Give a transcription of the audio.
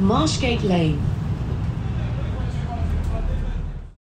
Marshgate Lane.